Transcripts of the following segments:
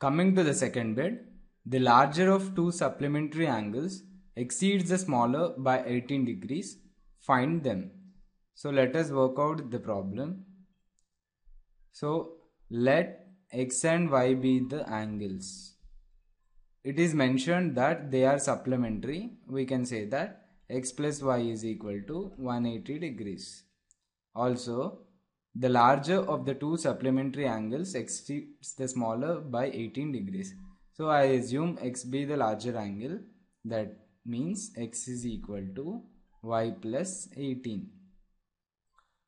Coming to the second bit, the larger of two supplementary angles exceeds the smaller by 18 degrees. Find them. So let us work out the problem. So let x and y be the angles. It is mentioned that they are supplementary. We can say that x plus y is equal to 180 degrees. Also, the larger of the two supplementary angles exceeds the smaller by 18 degrees. So I assume x be the larger angle that means x is equal to y plus 18.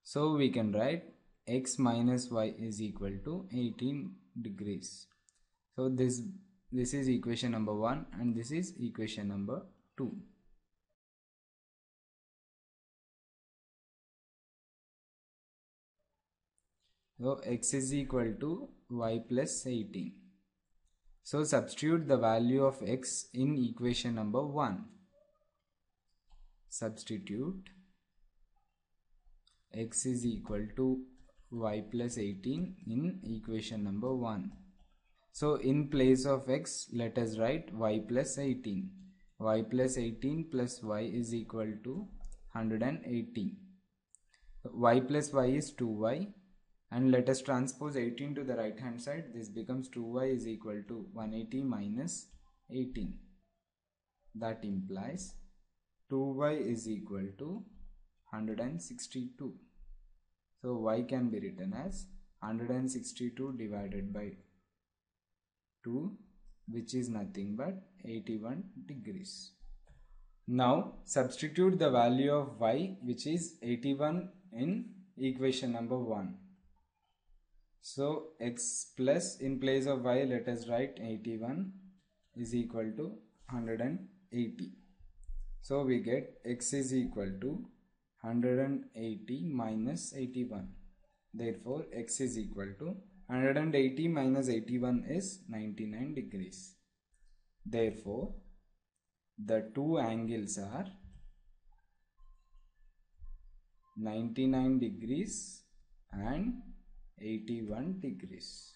So we can write x minus y is equal to 18 degrees. So this this is equation number 1 and this is equation number 2. So x is equal to y plus 18. So substitute the value of x in equation number 1. Substitute x is equal to y plus 18 in equation number 1. So in place of x let us write y plus 18. y plus 18 plus y is equal to 180. y plus y is 2y and let us transpose 18 to the right hand side. This becomes 2y is equal to 180 minus 18 that implies 2y is equal to 162 so y can be written as 162 divided by 2 which is nothing but 81 degrees. Now substitute the value of y which is 81 in equation number 1 so x plus in place of y let us write 81 is equal to 180. So we get x is equal to 180 minus 81. Therefore x is equal to 180 minus 81 is 99 degrees. Therefore the two angles are 99 degrees and 81 degrees